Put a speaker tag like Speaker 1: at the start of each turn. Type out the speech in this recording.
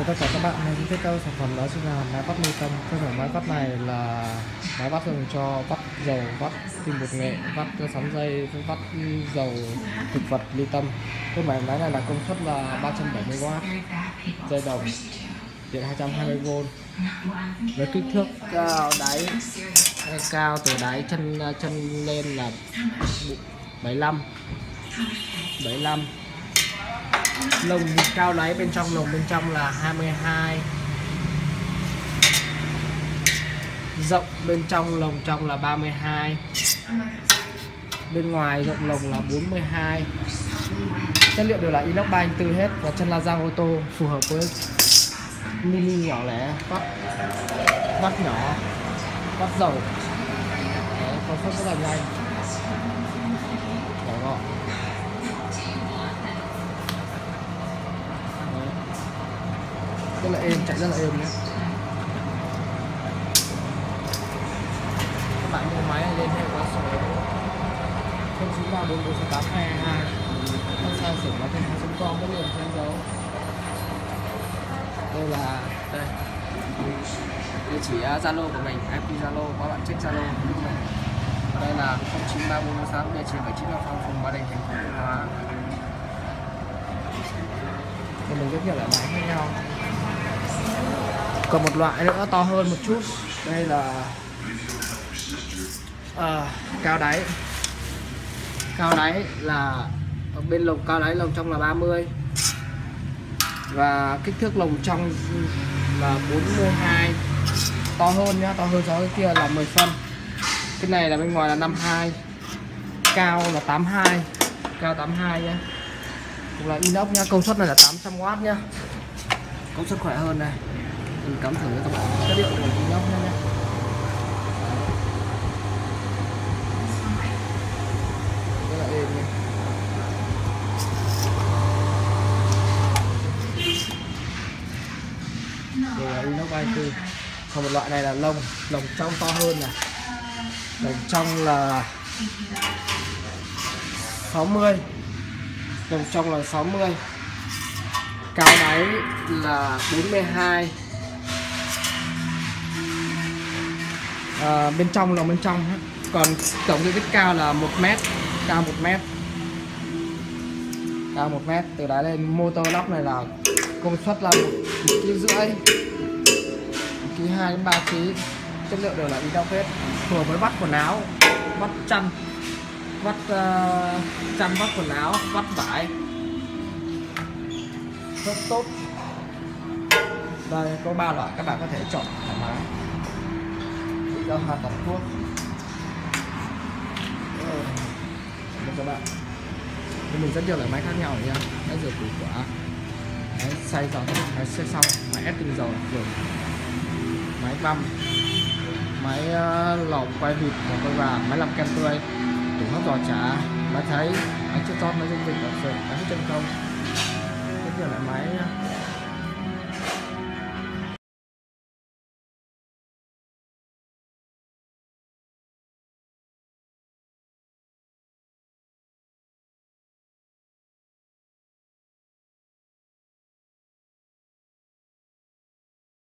Speaker 1: Chào tất cả các bạn, hôm tiếp theo sản phẩm đó chính là máy vắt nuôi tâm. Cơ sở máy vắt này là máy vắt dùng cho vắt dầu, vắt tinh bột nghệ, vắt sắn dây, vắt dầu thực vật ly tâm. Cái máy máy này là công suất là 370W, dây đồng, điện 220V Với kích thước cao đáy cao từ đáy chân chân lên là 75 75 lồng cao đáy bên trong lồng bên trong là 22 rộng bên trong lồng trong là 32 bên ngoài rộng lồng là 42 chất liệu đều là inox 304 hết và chân la răng ô tô phù hợp với mini nhỏ lẻ vắt vắt nhỏ vắt dầu. Đấy, công suất rất là nhanh nhỏ gọn rất là êm chạy rất là êm nhé. Các bạn mua máy này lên hệ qua số 0934468222 các sai sửa máy thêm chấm con có liền trên dấu đây là, đây. Địa chỉ à, zalo của mình ip zalo, các bạn check zalo. Đây là 093446 địa chỉ 79 Hoa Phong, phường Ba Đình, thành phố Thanh Hóa thì mình giới thiệu lại máy với nhau còn một loại nữa to hơn một chút. Đây là à, cao đáy. Cao đáy là ở bên lồng cao đáy lồng trong là 30 và kích thước lồng trong là 42 to hơn nhá to hơn so với kia là 10 phân. Cái này là bên ngoài là 52 cao là 82 cao 82 nhá. Cũng là inox nhá công suất này là 800W nhá. Công suất khỏe hơn này mình cắm thử cho các bạn. Chất liệu của inox nhá nhá. Rất là êm nhá. Đây là inox 24 còn một loại này là lông. Lồng trong to hơn này. Lồng trong là 60 lồng trong là 60 cao đáy là 42 à, bên trong lòng bên trong còn tổng diện tích cao là 1 mét cao 1 mét. Cao 1 mét từ đáy lên motor lắp này là công suất là một, kg rưỡi. Một kg hai đến ba kg chất liệu đều là inox hết. Phù hợp với vắt quần áo vắt chăn vắt uh, chăn vắt quần áo vắt vải. Rất tốt đây có ba loại các bạn có thể chọn thoải mái cho hạt tẩm thuốc. Ờ, cảm các bạn. Thì mình rất nhiều loại máy khác nhau nha máy rửa củ quả. Máy xay dầu, máy xay xong, máy ép tinh dầu rồi. Máy băm. Máy lò lọc, quay vịt và quay vàng, máy làm kem tươi. Tủ hấp giò chả máy thấy. Máy chất rót máy dung dịch, máy hút chân không. Rất nhiều loại máy nha